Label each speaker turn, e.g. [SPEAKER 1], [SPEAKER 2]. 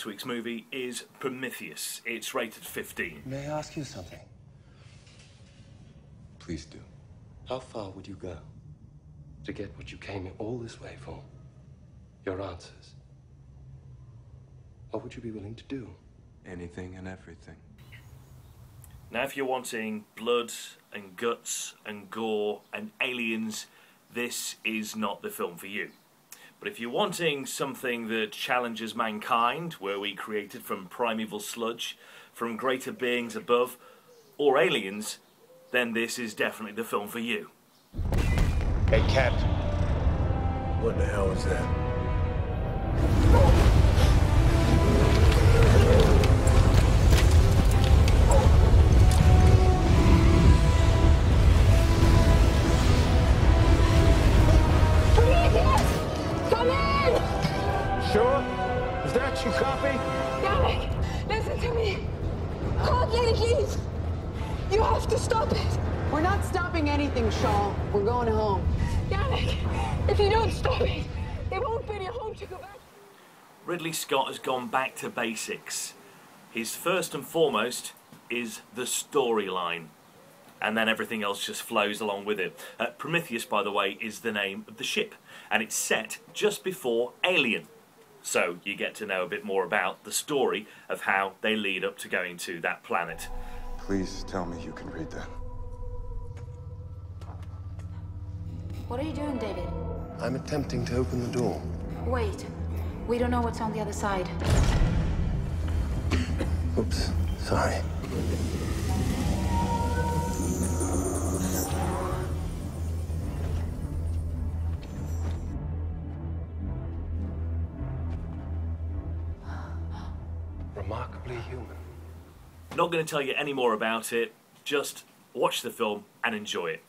[SPEAKER 1] This week's movie is Prometheus. It's rated 15.
[SPEAKER 2] May I ask you something?
[SPEAKER 3] Please do. How far would you go to get what you came all this way for? Your answers. What would you be willing to do?
[SPEAKER 4] Anything and everything.
[SPEAKER 1] Now, if you're wanting blood and guts and gore and aliens, this is not the film for you. But if you're wanting something that challenges mankind, were we created from primeval sludge, from greater beings above, or aliens, then this is definitely the film for you.
[SPEAKER 5] Hey, Captain.
[SPEAKER 6] What the hell is that?
[SPEAKER 5] Is that you copy?
[SPEAKER 7] Janek, listen to me. Call Lady Keith. You have to stop it.
[SPEAKER 8] We're not stopping anything, Shaw. We're going home.
[SPEAKER 7] Janek, if you don't stop it, it won't be your home to go back.
[SPEAKER 1] Ridley Scott has gone back to basics. His first and foremost is the storyline, and then everything else just flows along with it. Uh, Prometheus, by the way, is the name of the ship, and it's set just before Alien. So you get to know a bit more about the story of how they lead up to going to that planet.
[SPEAKER 4] Please tell me you can read that.
[SPEAKER 9] What are you doing, David?
[SPEAKER 3] I'm attempting to open the door.
[SPEAKER 9] Wait. We don't know what's on the other side.
[SPEAKER 3] Oops. Sorry. remarkably human.
[SPEAKER 1] Not going to tell you any more about it, just watch the film and enjoy it.